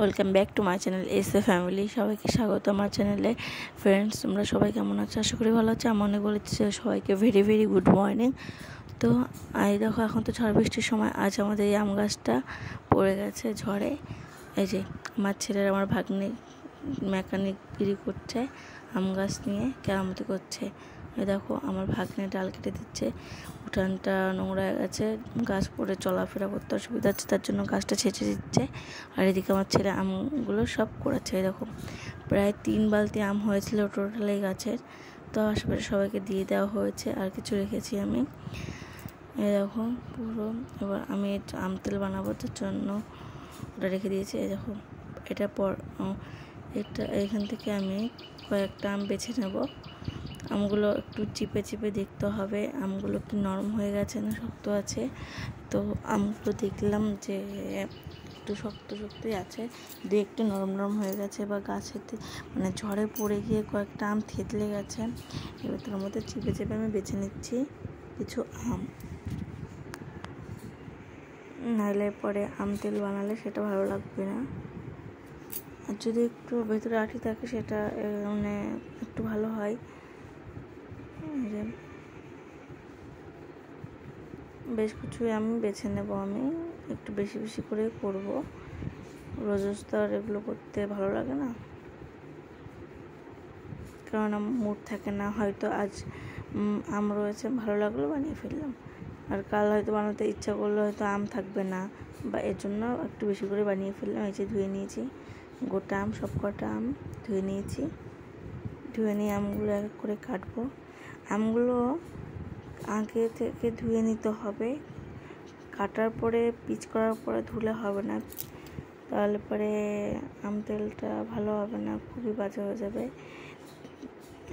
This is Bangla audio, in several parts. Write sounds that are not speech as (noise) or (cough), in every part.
Welcome back to my channel S A family. সবাইকে স্বাগত আমার চ্যানেলে। ফ্রেন্ডস, তোমরা সবাই কেমন আছো? আশা করি ভালো আছো। আমি অনেক বলেছি সবাইকে ভেরি ভেরি গুড মর্নিং তো এই দেখো, এখন তো ঝড় বৃষ্টির সময়। আজ আমাদের এই আম গাছটা পড়ে গেছে ঝড়ে। এই যে, আমার ছেলের আমার ভাগ্নে মেকানিক গিরি করছে আম গাছ নিয়ে, কেরামতি করছে। এই দেখো, আমার ভাগ্নে ডাল কেটে দিচ্ছে। উঠানটা নোংরা হয়ে গেছে, গাছ পড়ে, চলাফেরা করতে অসুবিধা হচ্ছে, তার জন্য গাছটা ছেঁচে দিচ্ছে। আর এদিকে আমার ছেলে আমগুলো সব করেছে এরকম প্রায় তিন বালতি আম হয়েছিল টোটাল এই গাছের। তো আশেপাশে সবাইকে দিয়ে দেওয়া হয়েছে, আর কিছু রেখেছি আমি। এরকম পুরো। এবার আমি আম তেল বানাবো জন্য ওটা রেখে দিয়েছি এরকম এটা পর এটা এখান থেকে আমি কয়েকটা আম বেছে নেব। আমগুলো একটু চিপে চিপে দেখতে হবে। আমগুলো কি নরম হয়ে গেছে না শক্ত আছে? তো আমগুলো দেখলাম যে একটু শক্ত শক্তই আছে। দু একটু নরম নরম হয়ে গেছে বা গাছেতে মানে ঝড়ে পড়ে গিয়ে কয়েকটা আম থেতলে গেছে। এবার তার মধ্যে চিপে চেপে আমি বেছে নিচ্ছি কিছু আম। নাহলে পরে আম তেল বানালে সেটা ভালো লাগবে না। আর যদি একটু ভেতরে আঠি থাকে সেটা মানে একটু ভালো হয়। যে বেশ কিছুই আমি বেছে নেব আমি। একটু বেশি বেশি করে করব। রোজ আর এগুলো করতে ভালো লাগে না। কারণ মুড থাকে না, হয়তো আজ আম রয়েছে, ভালো লাগল, বানিয়ে ফেললাম। আর কাল হয়তো বানাতে ইচ্ছা করলে হয়তো আম থাকবে না। বা এর জন্য একটু বেশি করে বানিয়ে ফেললাম, এই যে ধুয়ে নিয়েছি। গোটা আম সব কটা আম ধুয়ে নিয়েছি। ধুয়ে নিয়ে আমগুলো এক করে কাটবো। আমগুলো আগে থেকে ধুয়ে নিতে হবে। কাটার পরে, পিচ করার পরে ধুলে হবে না। তাহলে পরে আম তেলটা ভালো হবে না, খুবই বাজে হয়ে যাবে।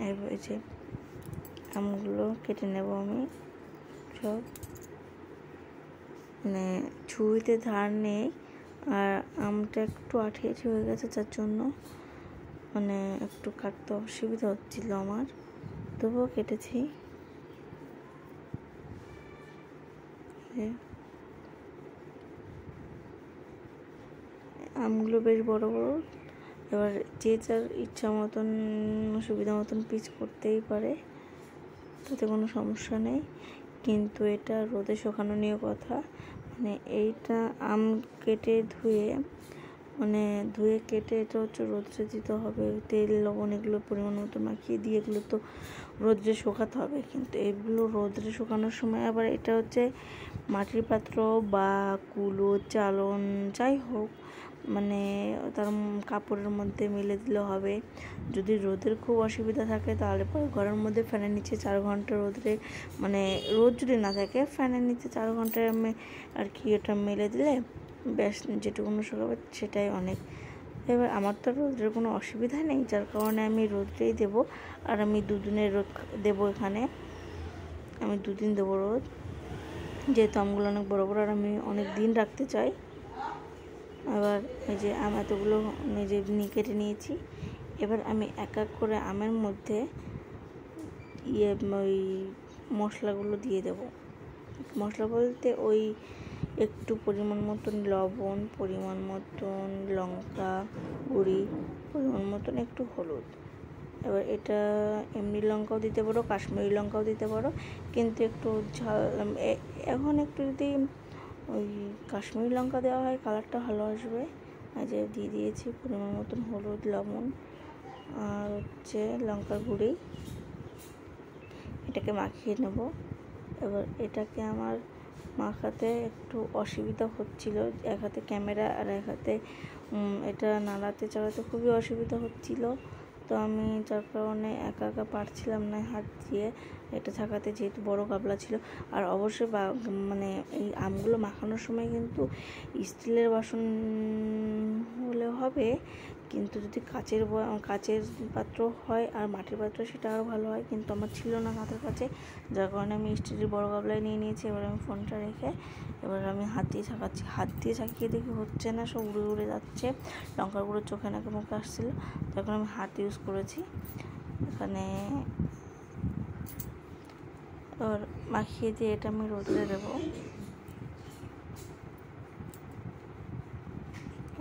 এই যে আমগুলো কেটে নেব আমি। সব। মানে ছুরিতে ধার নেই, আর আমটা একটু আঠিয়েছি হয়ে গেছে যার জন্য মানে একটু কাটতে অসুবিধা হচ্ছিল আমার। তবুও কেটেছি। আমগুলো বেশ বড় বড়। এবার যে যার ইচ্ছা মতন, সুবিধা মতন পিচ করতেই পারে, তাতে কোনো সমস্যা নেই। কিন্তু এটা রোদে শুকানো নিয়ে কথা। মানে এইটা আম কেটে ধুয়ে মানে ধুয়ে কেটে এটা হচ্ছে রোদ্রে দিতে হবে। তেল, লবণ এগুলো পরিমাণ মতো মাখিয়ে দিয়ে এগুলো তো রোদ্রে শুকাতে হবে। কিন্তু এগুলো রোদ্রে শুকানোর সময় আবার এটা হচ্ছে মাটির পাত্র বা কুলো, চালন, যাই হোক মানে তার কাপড়ের মধ্যে মেলে দিলে হবে। যদি রোদের খুব অসুবিধা থাকে তাহলে পরে ঘরের মধ্যে ফ্যানের নিচে চার ঘণ্টা রোদরে মানে রোদ যদি না থাকে, ফ্যানের নিচে চার ঘন্টায় আর কি ওটা মেলে দিলে ব্যাস যেটুকুনো শুকাবে সেটাই অনেক। এবার আমার তো রোদের কোনো অসুবিধা নেই, যার কারণে আমি রোদটাই দেব। আর আমি দুদিনের রোদ দেবো এখানে। আমি দুদিন দেবো রোদ। যেহেতু আমগুলো অনেক বড়ো বড়ো, আর আমি অনেক দিন রাখতে চাই। এবার এই যে আম এতগুলো নিজে নিয়ে কেটে নিয়েছি, এবার আমি এক এক করে আমের মধ্যে ইয়ে ওই মশলাগুলো দিয়ে দেব। মশলা বলতে ওই একটু পরিমাণ মতন লবণ, পরিমাণ মতন লঙ্কা গুঁড়ি, পরিমাণ মতন একটু হলুদ। এবার এটা এমনি লঙ্কাও দিতে পারো, কাশ্মীরি লঙ্কাও দিতে পারো, কিন্তু একটু ঝাল এখন একটু যদি ওই কাশ্মীরি লঙ্কা দেওয়া হয়, কালারটা ভালো আসবে। যে দিয়ে দিয়েছি পরিমাণ মতন হলুদ, লবণ, আর হচ্ছে লঙ্কার গুঁড়ি। এটাকে মাখিয়ে নেব। এবার এটাকে আমার মাখাতে একটু অসুবিধা হচ্ছিল। এক হাতে ক্যামেরা আর এক হাতে এটা নাড়াতে চালাতে খুবই অসুবিধা হচ্ছিল। তো আমি যার কারণে একা একা পারছিলাম না হাত দিয়ে। এটা থাকাতে যেহেতু বড় গাবলা ছিল। আর অবশ্যই বা মানে এই আমগুলো মাখানোর সময় কিন্তু স্টিলের বাসন হলে হবে। কিন্তু যদি কাচের কাচের পাত্র হয় আর মাটির পাত্র, সেটা আরও ভালো হয়। কিন্তু আমার ছিল না হাতের কাছে। যার কারণে আমি স্টিলের বড় গাবলায় নিয়ে নিয়েছি। এবার আমি ফোনটা রেখে, এবার আমি হাত দিয়ে ছাকাচ্ছি। হাত দিয়ে ছাকিয়ে দেখি হচ্ছে না, সব উড়ে উড়ে যাচ্ছে। লঙ্কার গুঁড়ো চোখে নাকে মুখে আসছিল। তখন আমি হাত ইউজ করেছি। এখানে এবার মাখিয়ে দিয়ে এটা আমি রোদে দেবো।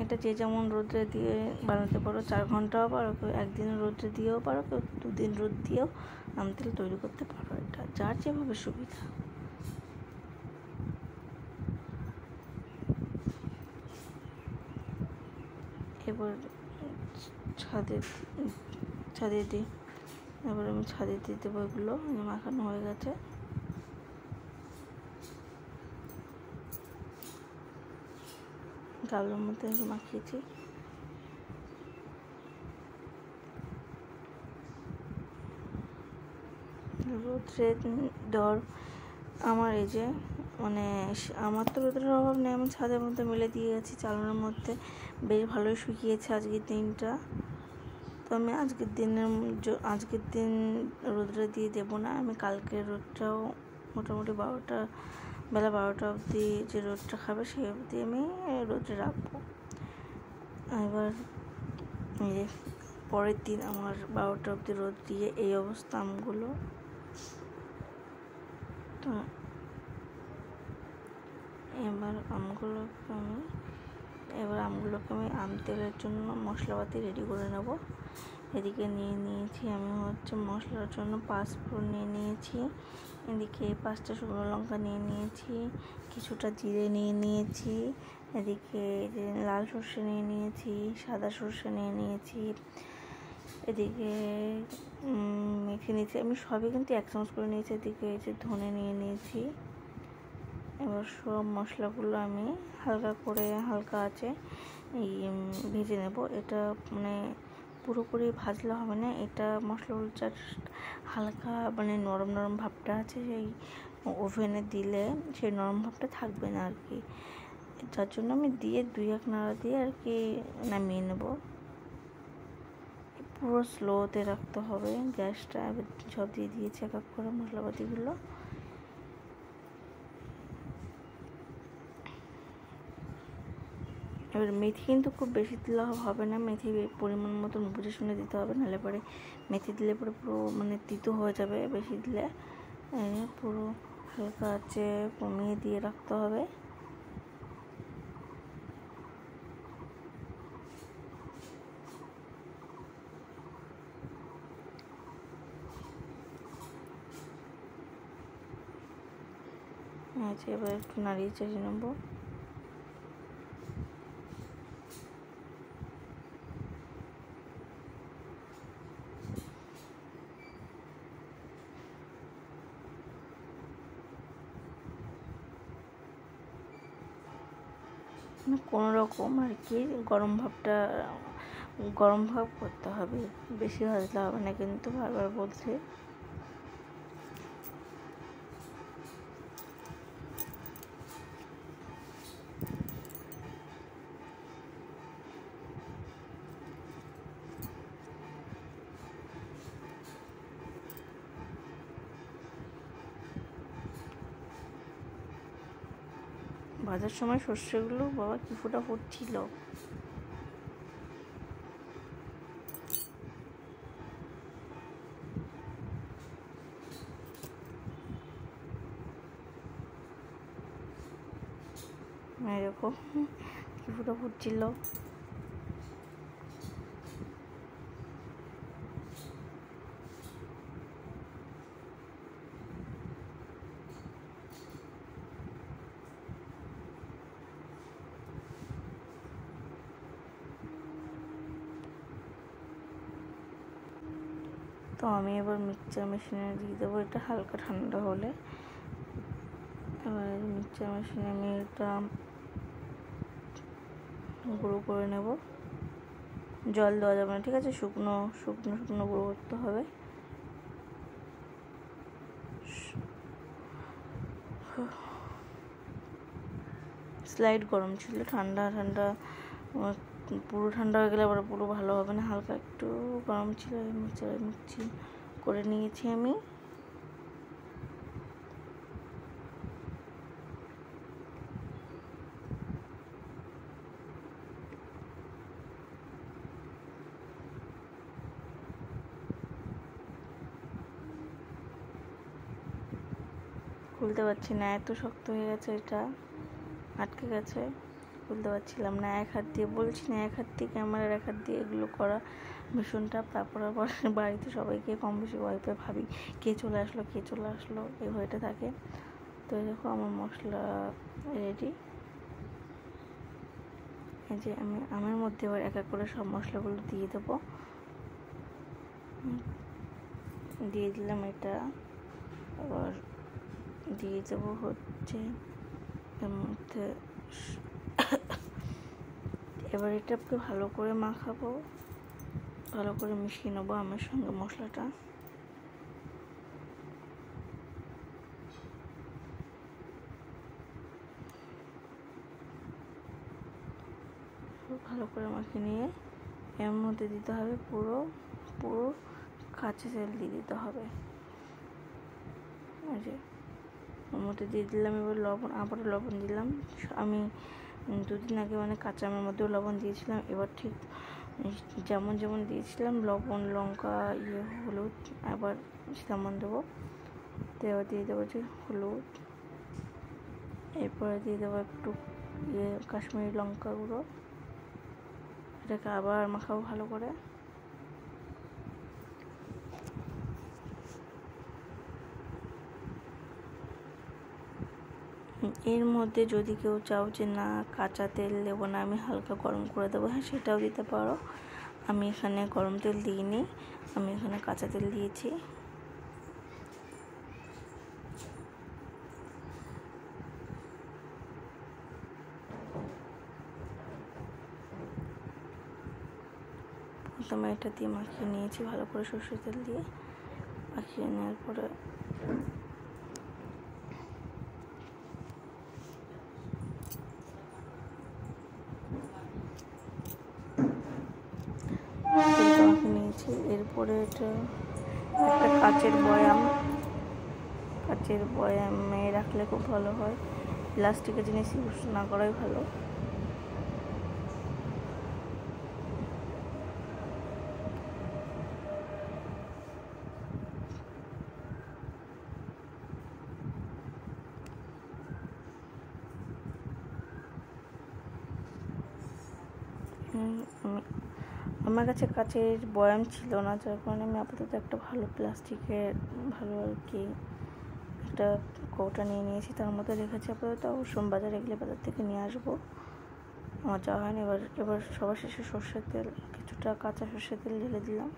এটা যে যেমন রোদ্রে দিয়ে বানাতে পারো, চার ঘন্টাও পারো, কেউ একদিন রোদ্রে দিয়েও পারো, কেউ দুদিন রোদ দিয়েও আম তেল তৈরি করতে পারো। এটা যার যেভাবে সুবিধা। এবার ছাদে ছাদে দিই। এবার আমি ছাদে দিয়ে দেবো এগুলো মাখানো হয়ে গেছে। গালের মধ্যে মাখিয়েছি। রোদ্রে দেওয়ার আমার এই যে মানে আমার তো রোদ্রের অভাব নেই, আমি ছাদের মধ্যে মেলে দিয়ে গেছি, চালানোর মধ্যে। বেশ ভালোই শুকিয়েছে আজকের দিনটা। তো আমি আজকের দিনের আজকের দিন রোদটা দিয়ে দেবো না। আমি কালকের রোদটাও মোটামুটি বারোটা বেলা বারোটা অবধি যে রোদটা খাবে সেই অবধি আমি রোদে রাখব। এবার পরের দিন আমার বারোটা অবধি রোদ দিয়ে এই অবস্থা আমগুলো। তো এবার আমগুলোকে আমি এবার আমগুলোকে আমি আম তেলের জন্য মশলাপাতি রেডি করে নেব। এদিকে নিয়ে নিয়েছি আমি হচ্ছে মশলার জন্য পাঁচফোড়ন নিয়ে নিয়েছি। এদিকে পাঁচটা শুকনো লঙ্কা নিয়ে নিয়েছি, কিছুটা জিরে নিয়ে নিয়েছি, এদিকে লাল সর্ষে নিয়ে নিয়েছি, সাদা সর্ষে নিয়ে নিয়েছি, এদিকে মেখে নিয়েছি। আমি সবই কিন্তু এক চামচ করে নিয়েছি, এদিকে এই যে ধনে নিয়ে নিয়েছি। এবার সব মশলাগুলো আমি হালকা করে, হালকা আছে, এই ভেজে নেব। এটা মানে পুরোপুরি ভাজলে হবে না, এটা মশলাগুলো জাস্ট হালকা মানে নরম নরম ভাবটা আছে, সেই ওভেনে দিলে সেই নরম ভাবটা থাকবে না আর কি। যার জন্য আমি দিয়ে দুই এক নাড়া দিয়ে আর কি নামিয়ে নেব। পুরো স্লোতে রাখতে হবে, গ্যাসটা সব দিয়ে দিয়েছি এক এক করে মশলাপাতিগুলো। এবার মেথি কিন্তু খুব বেশি দিলে হবে না। মেথি পরিমাণ মতন বুঝে শুনে দিতে হবে, নাহলে পরে মেথি দিলে পরে পুরো মানে তিতো হয়ে যাবে। বেশি দিলে পুরো হালকা আছে, কমিয়ে দিয়ে রাখতে হবে। আচ্ছা এবার একটু নাড়িয়ে চেড়ে নেব। কোনো রকম আর কি গরম ভাবটা, গরম ভাব করতে হবে। বেশি ভাজলে হবে না কিন্তু বারবার বলছে। ভাজার সময় শস্যগুলো বাবা কি ফোটা ফুটছিল। এরকম কি ফোটা ফুটছিল। তো আমি এবার মিক্সচার মেশিনে দিয়ে দেবো। এটা হালকা ঠান্ডা হলে। এবার মিক্সচার মেশিনে আমি এটা গুঁড়ো করে নেব। জল দেওয়া যাবে না, ঠিক আছে? শুকনো শুকনো শুকনো গুঁড়ো করতে হবে। স্লাইড গরম ছিল, ঠান্ডা ঠান্ডা পুরো ঠান্ডা হয়ে গেলে আবার পুরো ভালো হবে না, হালকা একটু গরম ছিল মিক্সচার মিক্সি করে নিয়েছি আমি। খুলতে পারছি না, এত শক্ত হয়ে গেছে এটা, আটকে গেছে। খুলতে পারছিলাম না, এক হাত দিয়ে বলছি না, এক হাত দিয়ে ক্যামেরার, এক হাত দিয়ে এগুলো করা ভীষণটা। তারপর আবার (laughs) বাড়িতে সবাইকে কম বেশি ভয় পেয়ে ভাবি, কে চলে আসলো, কে চলে আসলো, এই ভয়টা থাকে। তো দেখো আমার মশলা রেডি এই যে আমি, আমের মধ্যে এবার এক এক করে সব মশলাগুলো দিয়ে দেবো। দিয়ে দিলাম এটা। আবার দিয়ে দেবো হচ্ছে এর মধ্যে এবার এটাকে ভালো করে মাখাবো। ভালো করে মিশিয়ে নেব আমের সঙ্গে মশলাটা। ভালো করে মাখিয়ে নিয়ে এর মধ্যে দিতে হবে পুরো পুরো কাঁচা তেল দিয়ে দিতে হবে। যে ওর মধ্যে দিয়ে দিলাম, এবার লবণ, আবারও লবণ দিলাম। আমি দুদিন আগে মানে কাঁচা আমের মধ্যেও লবণ দিয়েছিলাম। এবার ঠিক, যেমন যেমন দিয়েছিলাম, লবণ, লঙ্কা ইয়ে হলুদ, আবার তেমন দেবো। তো এবার দিয়ে দেবো যে হলুদ। এরপরে দিয়ে দেবো একটু ইয়ে কাশ্মীরি লঙ্কা গুঁড়ো। এটাকে আবার মাখাবো ভালো করে। এর মধ্যে যদি কেউ চাও যে, না, কাঁচা তেল দেবো না, আমি হালকা গরম করে দেবো হ্যাঁ সেটাও দিতে পারো। আমি এখানে গরম তেল দিইনি, আমি এখানে কাঁচা তেল দিয়েছি। প্রথমে এটা দিয়ে মাখিয়ে নিয়েছি ভালো করে সর্ষের তেল দিয়ে। মাখিয়ে নেওয়ার পরে এটা একটা কাচের বয়াম, কাচের বয়ামে রাখলে খুব ভালো হয়। প্লাস্টিকের জিনিস ইউজ না করাই ভালো। আমার কাছে কাচের বয়াম ছিল না, যার কারণে আমি আপাতত একটা ভালো প্লাস্টিকের, ভালো আর কি একটা কৌটা নিয়ে নিয়েছি। তার মধ্যে রেখেছি আপাতত। অবশ্যই বাজারে গেলে বাজার থেকে নিয়ে আসব। আমার যাওয়া হয়নি এবার এবার সবার শেষে সর্ষের তেল, কিছুটা কাঁচা সর্ষের তেল ঢেলে দিলাম।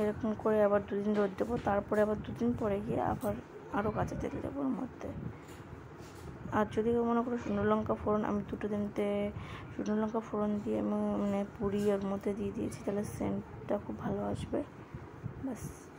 এরকম করে আবার দুদিন রোদ দেবো, তারপরে আবার দুদিন পরে গিয়ে আবার আরও কাঁচা তেল দেবো ওর মধ্যে। আর যদি মনে করো শুকনো লঙ্কা ফোড়ন, আমি দুটো দিনতে শুকনো লঙ্কা ফোড়ন দিয়ে আমি মানে পুরি ওর মধ্যে দিয়ে দিয়েছি, তাহলে সেন্টটা খুব ভালো আসবে। ব্যাস।